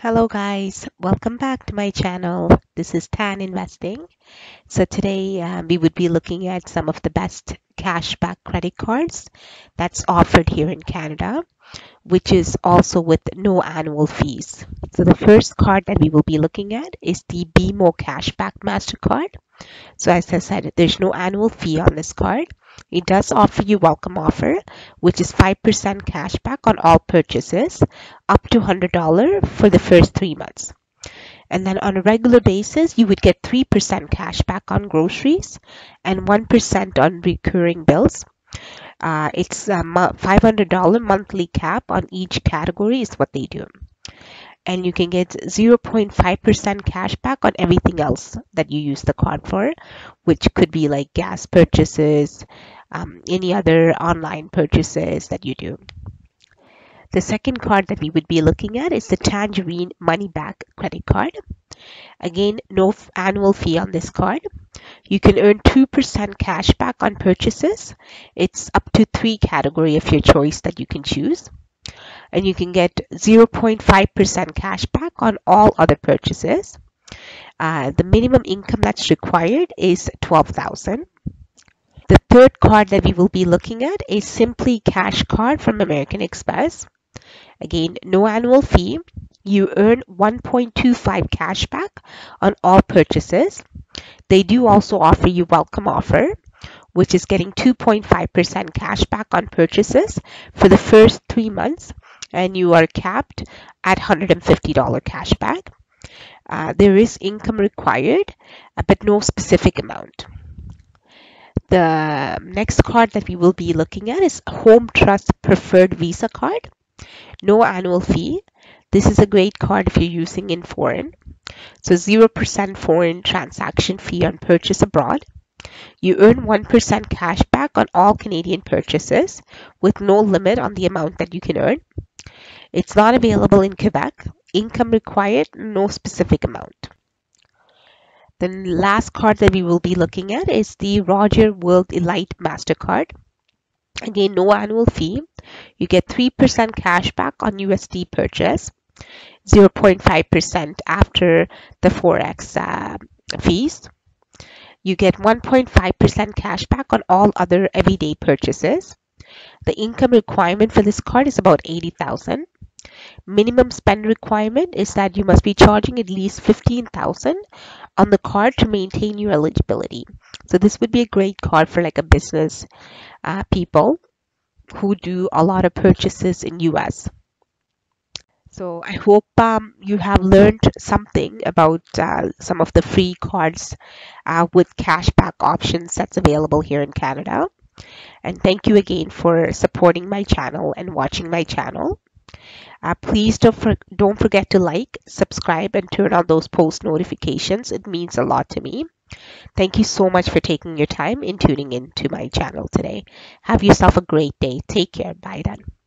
Hello guys, welcome back to my channel. This is Tan Investing. So today um, we would be looking at some of the best cashback credit cards that's offered here in Canada, which is also with no annual fees. So the first card that we will be looking at is the BMO Cashback MasterCard. So as I said, there's no annual fee on this card. It does offer you welcome offer, which is 5% cash back on all purchases up to $100 for the first three months. And then on a regular basis, you would get 3% cash back on groceries and 1% on recurring bills. Uh, it's a $500 monthly cap on each category is what they do and you can get 0.5% cash back on everything else that you use the card for, which could be like gas purchases, um, any other online purchases that you do. The second card that we would be looking at is the Tangerine Money Back credit card. Again, no annual fee on this card. You can earn 2% cash back on purchases. It's up to three category of your choice that you can choose and you can get 0.5% cash back on all other purchases. Uh, the minimum income that's required is 12,000. The third card that we will be looking at is Simply Cash card from American Express. Again, no annual fee. You earn 1.25 cash back on all purchases. They do also offer you welcome offer, which is getting 2.5% cash back on purchases for the first three months and you are capped at $150 cashback. Uh, there is income required, uh, but no specific amount. The next card that we will be looking at is Home Trust Preferred Visa card. No annual fee. This is a great card if you're using in foreign. So 0% foreign transaction fee on purchase abroad. You earn 1% cash back on all Canadian purchases with no limit on the amount that you can earn. It's not available in Quebec. Income required, no specific amount. The last card that we will be looking at is the Roger World Elite MasterCard. Again, no annual fee. You get 3% cash back on USD purchase, 0.5% after the Forex uh, fees. You get 1.5% cash back on all other everyday purchases. The income requirement for this card is about 80,000 minimum spend requirement is that you must be charging at least 15000 on the card to maintain your eligibility. So this would be a great card for like a business uh, people who do a lot of purchases in us so i hope um, you have learned something about uh, some of the free cards uh, with cashback options that's available here in canada. And thank you again for supporting my channel and watching my channel Uh, please don't, for, don't forget to like, subscribe, and turn on those post notifications. It means a lot to me. Thank you so much for taking your time in tuning in to my channel today. Have yourself a great day. Take care. Bye then.